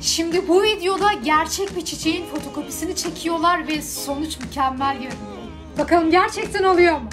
Şimdi bu videoda gerçek bir çiçeğin fotokopisini çekiyorlar ve sonuç mükemmel görünüyor. Bakalım gerçekten oluyor mu?